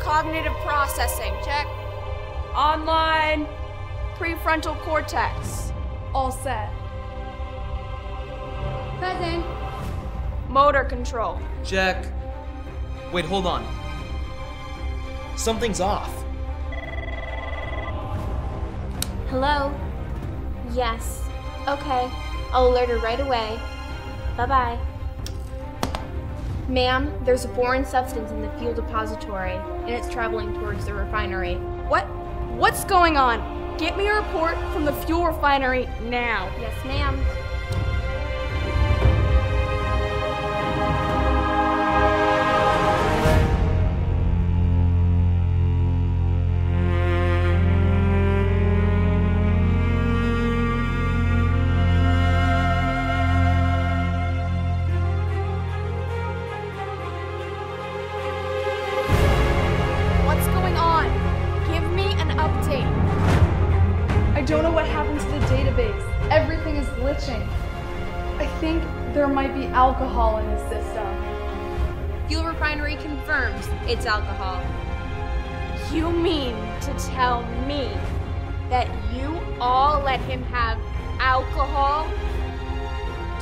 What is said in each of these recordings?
Cognitive processing, check. Online. Prefrontal cortex. All set. Present. Motor control. Check. Wait, hold on. Something's off. Hello? Yes. Okay. I'll alert her right away. Bye bye. Ma'am, there's a foreign substance in the fuel depository, and it's traveling towards the refinery. What? What's going on? Get me a report from the fuel refinery now. Yes, ma'am. Don't know what happened to the database. Everything is glitching. I think there might be alcohol in the system. Fuel refinery confirms it's alcohol. You mean to tell me that you all let him have alcohol?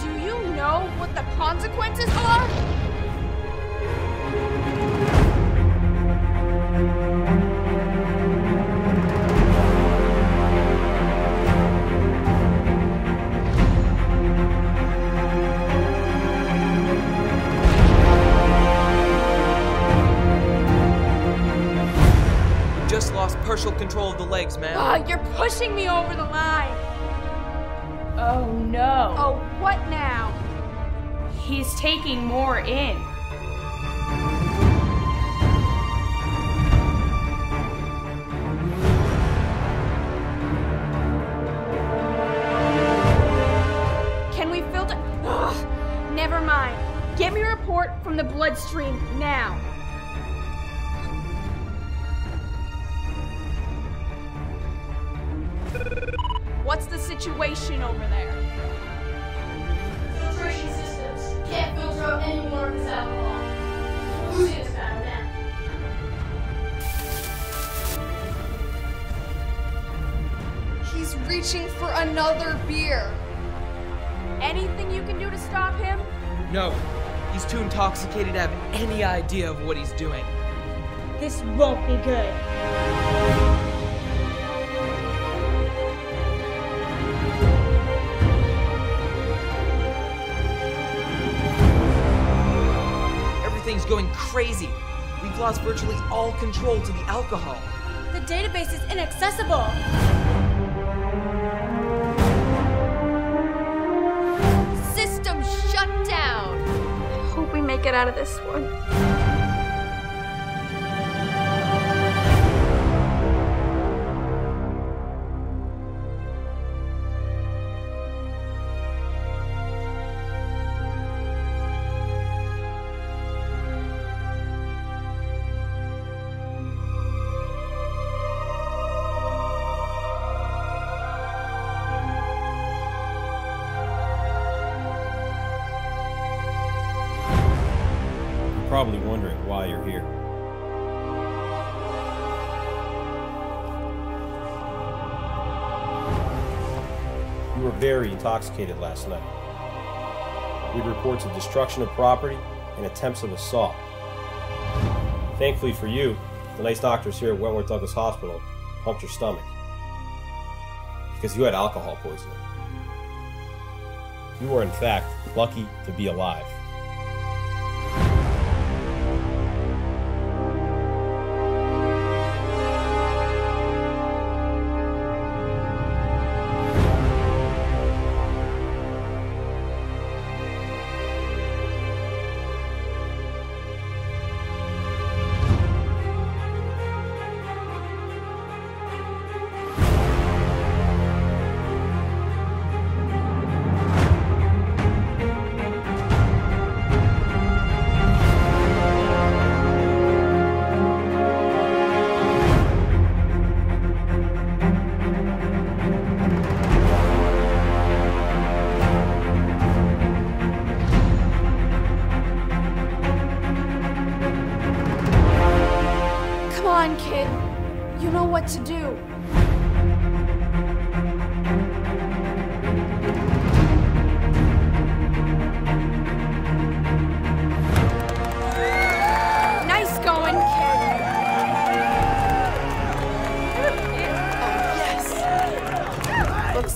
Do you know what the consequences are? Partial control of the legs, man. Ah, you're pushing me over the line. Oh no. Oh, what now? He's taking more in. Can we filter? Ugh, never mind. Get me a report from the bloodstream now. What's the situation over there? Filtration systems can't filter out any more of this alcohol. Losing this battle now. He's reaching for another beer. Anything you can do to stop him? No, he's too intoxicated to have any idea of what he's doing. This won't be good. Everything's going crazy. We've lost virtually all control to the alcohol. The database is inaccessible. System shut down. I Hope we make it out of this one. Probably wondering why you're here. You were very intoxicated last night. We reports of destruction of property and attempts of assault. Thankfully for you, the nice doctors here at Wentworth Douglass Hospital pumped your stomach because you had alcohol poisoning. You were, in fact, lucky to be alive.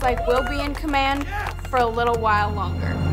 Like we'll be in command for a little while longer.